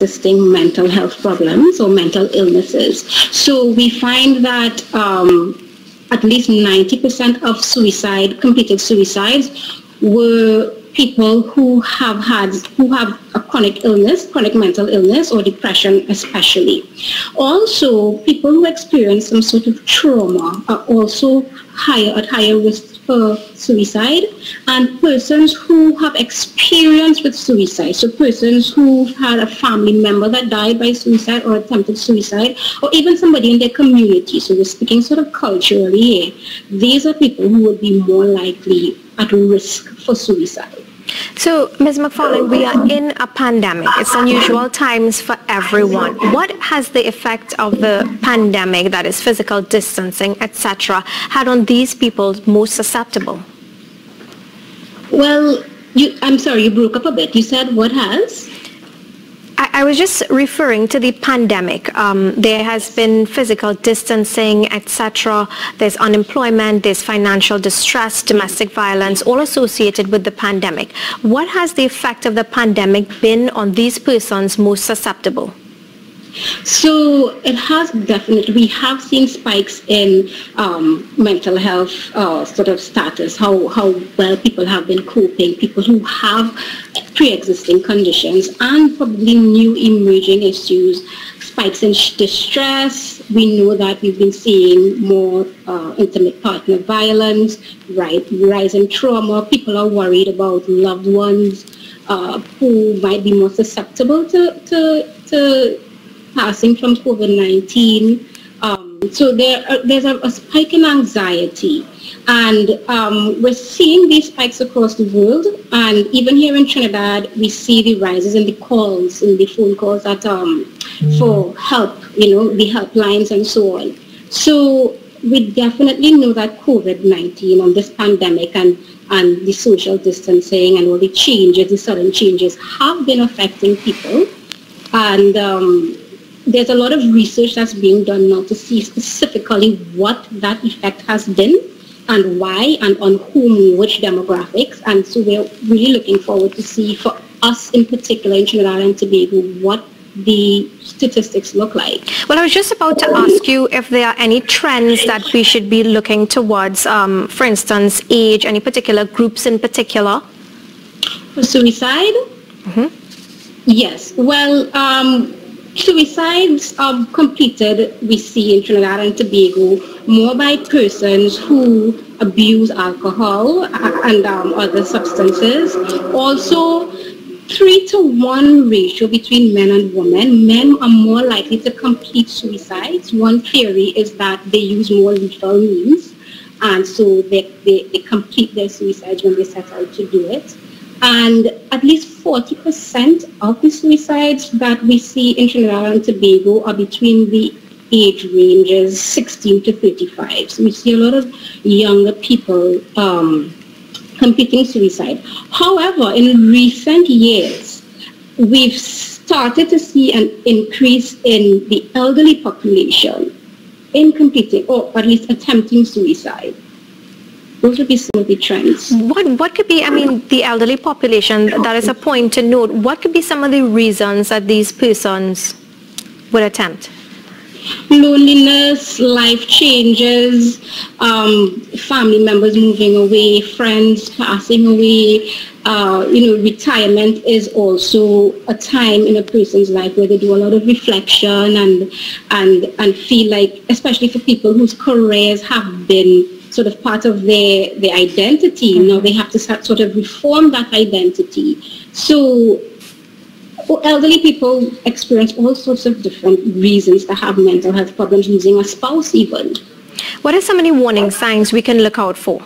pre-existing mental health problems or mental illnesses. So we find that um, at least 90% of suicide, completed suicides, were people who have had, who have a chronic illness, chronic mental illness or depression especially. Also, people who experience some sort of trauma are also higher at higher risk for suicide and persons who have experience with suicide. So persons who've had a family member that died by suicide or attempted suicide or even somebody in their community. So we're speaking sort of culturally. These are people who would be more likely at risk for suicide. So, Ms. McFarlane, we are in a pandemic. It's unusual times for everyone. What has the effect of the pandemic, that is physical distancing, etc., had on these people most susceptible? Well, you, I'm sorry, you broke up a bit. You said what has? I, I was just referring to the pandemic. Um, there has been physical distancing, etc. There's unemployment, there's financial distress, domestic violence, all associated with the pandemic. What has the effect of the pandemic been on these persons most susceptible? So it has definitely, we have seen spikes in um, mental health uh, sort of status, how, how well people have been coping, people who have pre-existing conditions and probably new emerging issues, spikes in distress. We know that we've been seeing more uh, intimate partner violence, right, rise in trauma. People are worried about loved ones uh, who might be more susceptible to, to, to passing from COVID-19. Um, so there, uh, there's a, a, spike in anxiety. And um, we're seeing these spikes across the world. And even here in Trinidad, we see the rises in the calls, in the phone calls that um, mm. for help, you know, the helplines and so on. So we definitely know that COVID-19 and this pandemic and, and the social distancing and all the changes, the sudden changes have been affecting people. And um, there's a lot of research that's being done now to see specifically what that effect has been and why and on whom, which demographics. And so we're really looking forward to see for us in particular in Trinidad and Tobago what the statistics look like. Well, I was just about to ask you if there are any trends that we should be looking towards, um, for instance, age, any particular groups in particular? For suicide? Mm-hmm. Yes. Well, um, Suicides are completed, we see in Trinidad and Tobago, more by persons who abuse alcohol and um, other substances. Also, three to one ratio between men and women. Men are more likely to complete suicides. One theory is that they use more lethal means, and so they, they, they complete their suicides when they set out to do it. And at least 40% of the suicides that we see in Trinidad and Tobago are between the age ranges 16 to 35. So we see a lot of younger people um, completing suicide. However, in recent years, we've started to see an increase in the elderly population in completing or at least attempting suicide. Those would be some of the trends. What, what could be, I mean, the elderly population, that is a point to note. What could be some of the reasons that these persons would attempt? Loneliness, life changes, um, family members moving away, friends passing away. Uh, you know, retirement is also a time in a person's life where they do a lot of reflection and and and feel like, especially for people whose careers have been sort of part of their, their identity. You know, they have to start, sort of reform that identity. So elderly people experience all sorts of different reasons to have mental health problems, losing a spouse even. What are some of the warning signs we can look out for?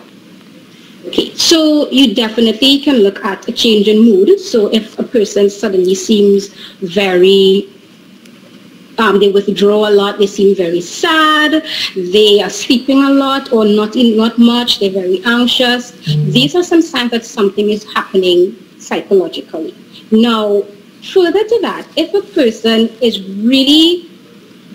Okay, so you definitely can look at a change in mood. So if a person suddenly seems very um, they withdraw a lot. They seem very sad. They are sleeping a lot or not in, not much. They're very anxious. Mm-hmm. These are some signs that something is happening psychologically. Now, further to that, if a person is really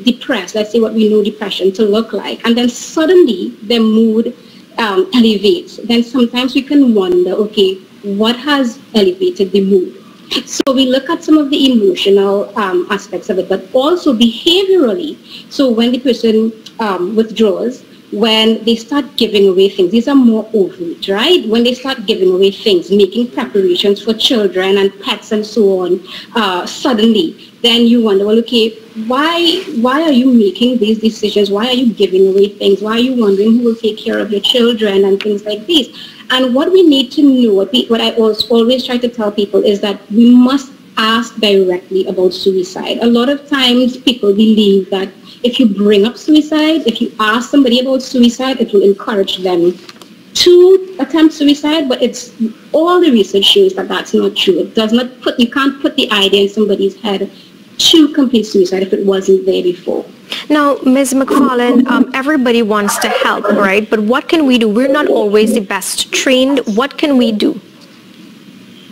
depressed, let's say what we know depression to look like, and then suddenly their mood um, elevates, then sometimes we can wonder, okay, what has elevated the mood? So we look at some of the emotional um, aspects of it, but also behaviorally. So when the person um, withdraws, when they start giving away things, these are more overt, right? When they start giving away things, making preparations for children and pets and so on, uh, suddenly, then you wonder, well, okay, why why are you making these decisions? Why are you giving away things? Why are you wondering who will take care of your children and things like this? And what we need to know, what, we, what I always, always try to tell people is that we must ask directly about suicide. A lot of times people believe that if you bring up suicide, if you ask somebody about suicide, it will encourage them to attempt suicide, but it's all the research shows that that's not true. It does not put, you can't put the idea in somebody's head to complete suicide if it wasn't there before. Now, Ms. McFarlane, um, everybody wants to help, right? But what can we do? We're not always the best trained. What can we do?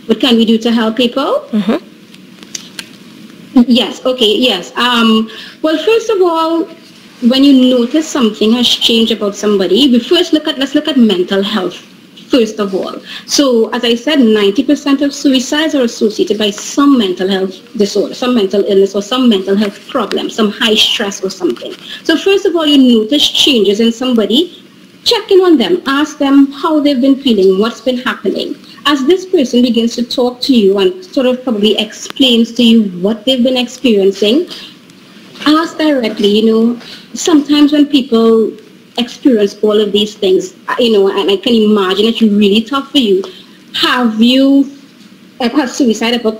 What can we do to help people? Mm-hmm. Yes, okay, yes. Um, well, first of all, when you notice something has changed about somebody, we first look at, let's look at mental health first of all. So as I said, 90% of suicides are associated by some mental health disorder, some mental illness or some mental health problem, some high stress or something. So first of all, you notice changes in somebody, check in on them, ask them how they've been feeling, what's been happening. As this person begins to talk to you and sort of probably explains to you what they've been experiencing, ask directly, you know, sometimes when people experience all of these things, you know, and I can imagine it's really tough for you. Have you ever suicide ever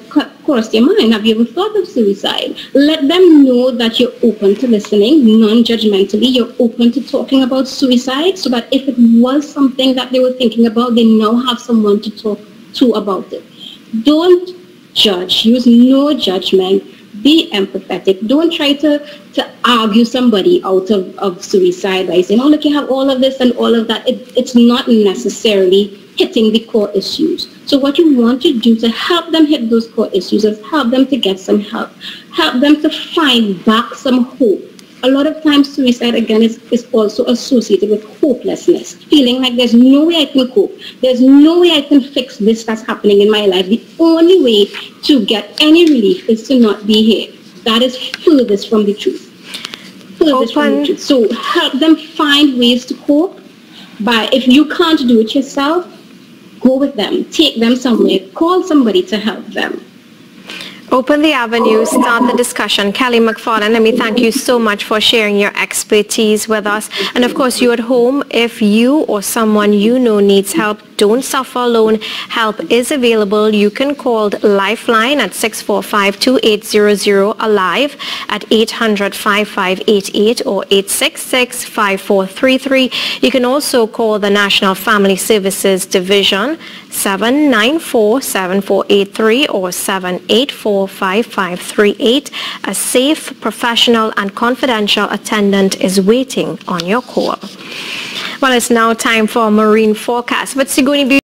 crossed your mind? Have you ever thought of suicide? Let them know that you're open to listening, non-judgmentally. You're open to talking about suicide so that if it was something that they were thinking about, they now have someone to talk to about it. Don't judge. Use no judgment be empathetic. Don't try to, to argue somebody out of, of suicide by saying, oh, look, you have all of this and all of that. It, it's not necessarily hitting the core issues. So what you want to do to help them hit those core issues is help them to get some help. Help them to find back some hope a lot of times suicide again is, is also associated with hopelessness, feeling like there's no way I can cope. There's no way I can fix this that's happening in my life. The only way to get any relief is to not be here. That is furthest from the truth. Furthest from the truth. So help them find ways to cope by, if you can't do it yourself, go with them, take them somewhere, call somebody to help them. Open the avenue, start the discussion. Kelly McFarlane, let me thank you so much for sharing your expertise with us. And of course, you at home, if you or someone you know needs help, don't suffer alone. Help is available. You can call Lifeline at 645-2800 alive at 800-5588 or 866-5433. You can also call the National Family Services Division 794-7483 or 784-5538. A safe, professional and confidential attendant is waiting on your call. Well, it's now time for marine forecast. But Siguni